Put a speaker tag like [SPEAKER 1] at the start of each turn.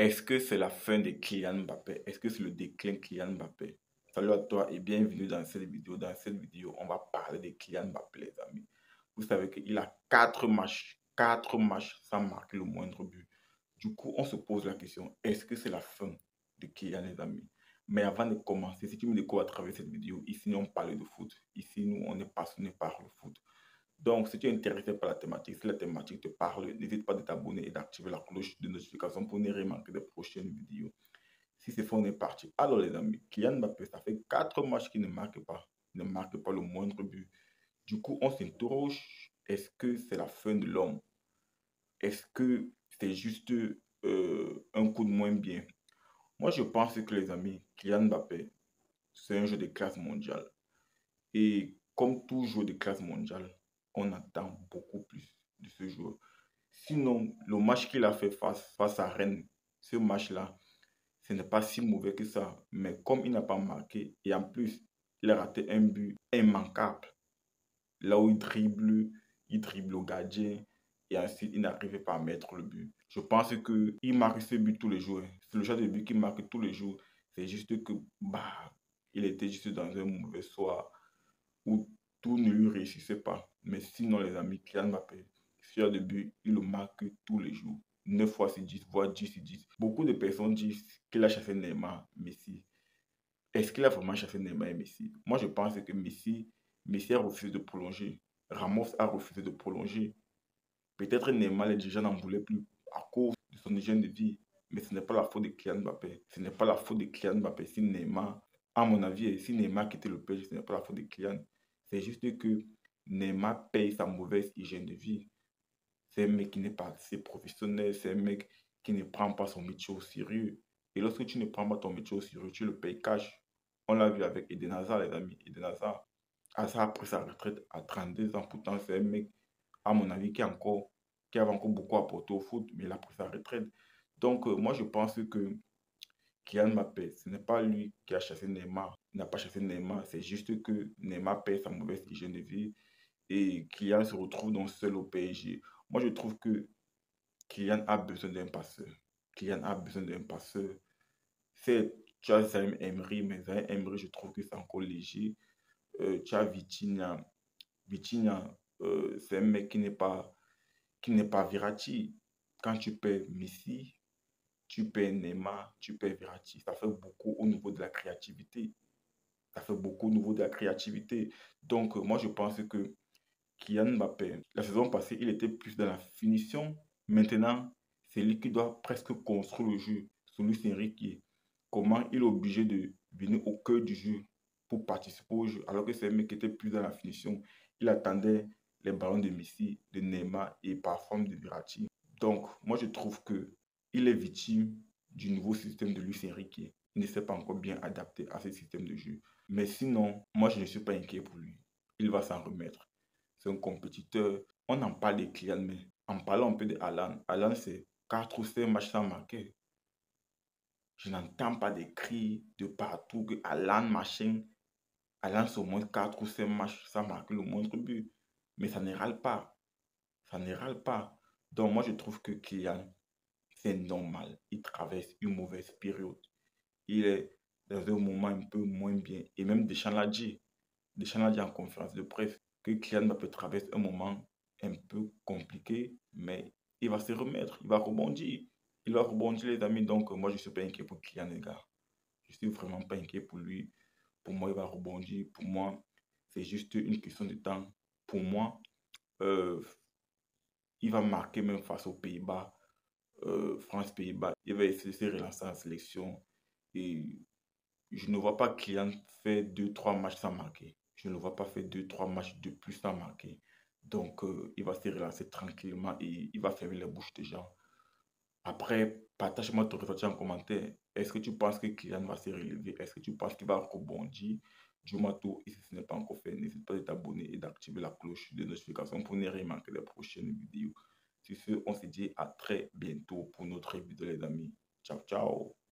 [SPEAKER 1] Est-ce que c'est la fin de Kylian Mbappé? Est-ce que c'est le déclin de Kylian Mbappé? Salut à toi et bienvenue dans cette vidéo. Dans cette vidéo, on va parler de Kylian Mbappé, les amis. Vous savez qu'il a quatre matchs, quatre matchs sans marquer le moindre but. Du coup, on se pose la question, est-ce que c'est la fin de Kylian, les amis? Mais avant de commencer, si tu me découvres à travers cette vidéo, ici, on parle de foot. Ici, nous, on est passionné par le foot. Donc, si tu es intéressé par la thématique, si la thématique te parle, n'hésite pas de t'abonner et d'activer la cloche de notification pour ne rien manquer des prochaines vidéos. Si c'est fait, on est parti. Alors, les amis, Kylian Mbappé, ça fait quatre matchs qu'il ne marque pas, ne marque pas le moindre but. Du coup, on s'interroge, est-ce que c'est la fin de l'homme? Est-ce que c'est juste euh, un coup de moins bien? Moi, je pense que, les amis, Kylian Mbappé, c'est un jeu de classe mondiale. Et comme tout jeu de classe mondiale, on attend beaucoup plus de ce joueur. Sinon, le match qu'il a fait face, face à Rennes, ce match-là, ce n'est pas si mauvais que ça. Mais comme il n'a pas marqué, et en plus, il a raté un but immanquable. Là où il dribble, il dribble au gardien, et ensuite il n'arrivait pas à mettre le but. Je pense qu'il marque ce but tous les jours. C'est le genre de but qu'il marque tous les jours. C'est juste que, bah, il était juste dans un mauvais soir où tout ne lui réussissait pas. Mais sinon, les amis, Kylian Mbappé, sur de but, il le marque tous les jours. 9 fois sur 10, voire 10 sur 10. Beaucoup de personnes disent qu'il a chassé Neymar, Messi. Est-ce qu'il a vraiment chassé Neymar et Messi? Moi, je pense que Messi, Messi a refusé de prolonger. Ramos a refusé de prolonger. Peut-être Neymar, les dirigeants n'en voulaient plus à cause de son hygiène de vie. Mais ce n'est pas la faute de Kylian Mbappé. Ce n'est pas la faute de Kylian Mbappé. Si Neymar, à mon avis, si Neymar quittait le PSG, ce n'est pas la faute de Kylian. C'est juste que Neymar paye sa mauvaise hygiène de vie. C'est un mec qui n'est pas assez professionnel, c'est un mec qui ne prend pas son métier au sérieux. Et lorsque tu ne prends pas ton métier au sérieux, tu le payes cash. On l'a vu avec Eden Hazard, les amis. Eden Hazard, Hazard a pris sa retraite à 32 ans. Pourtant, c'est un mec, à mon avis, qui, encore, qui avait encore beaucoup apporté au foot, mais il a pris sa retraite. Donc, euh, moi, je pense que Kylian Mbappé, ce n'est pas lui qui a chassé Neymar. N'a pas chassé Neymar. C'est juste que Neymar paye sa mauvaise hygiène de vie et Kylian se retrouve donc seul au PSG. Moi, je trouve que Kylian a besoin d'un passeur. Kylian a besoin d'un passeur. C'est, tu as Zayn Emery, mais Zayn Emery, je trouve que c'est encore léger. Euh, tu as Vitinha. Vitinha, euh, c'est un mec qui n'est pas, qui n'est pas Virati. Quand tu paies Messi, tu paies Neymar, tu paies Virati. Ça fait beaucoup au niveau de la créativité. Ça fait beaucoup au niveau de la créativité. Donc, moi, je pense que Kylian Mbappé, la saison passée, il était plus dans la finition. Maintenant, c'est lui qui doit presque construire le jeu. C'est lui, Enrique. Comment il est obligé de venir au cœur du jeu pour participer au jeu, alors que c'est un mec qui était plus dans la finition. Il attendait les ballons de Messi, de Neymar et parfois de Virati. Donc, moi, je trouve que il est victime du nouveau système de Luis Enrique. Il ne s'est pas encore bien adapté à ce système de jeu. Mais sinon, moi, je ne suis pas inquiet pour lui. Il va s'en remettre c'est un compétiteur. On en parle des clients, mais en parlant un peu de Alan, Alan, c'est 4 ou 5 matchs sans marquer. Je n'entends pas des cris de partout que Alan, machin, Alan, c'est au moins 4 ou 5 matchs sans marquer le moindre but. Mais ça ne râle pas. Ça ne râle pas. Donc, moi, je trouve que Kylian, c'est normal. Il traverse une mauvaise période. Il est dans un moment un peu moins bien. Et même Deschamps l'a dit. Deschamps l'a dit en conférence de presse que Kylian Mbappé traverse un moment un peu compliqué, mais il va se remettre, il va rebondir. Il va rebondir, les amis. Donc, moi, je ne suis pas inquiet pour Kylian, les gars. Je suis vraiment pas inquiet pour lui. Pour moi, il va rebondir. Pour moi, c'est juste une question de temps. Pour moi, euh, il va marquer même face aux Pays-Bas, euh, France-Pays-Bas. Il va essayer de se relancer en sélection. Et je ne vois pas Kylian faire deux, trois matchs sans marquer je ne vois pas faire deux, trois matchs de plus à marquer. Donc, euh, il va se relancer tranquillement et il va fermer les bouches des gens. Après, partage-moi ton ressenti en commentaire. Est-ce que tu penses que Kylian va se relever? Est-ce que tu penses qu'il va rebondir Dis-moi tout. Et si ce n'est pas encore fait, n'hésite pas à t'abonner et d'activer la cloche de notification pour ne rien manquer les prochaines vidéos. Sur ce, on se dit à très bientôt pour notre vidéo, les amis. Ciao, ciao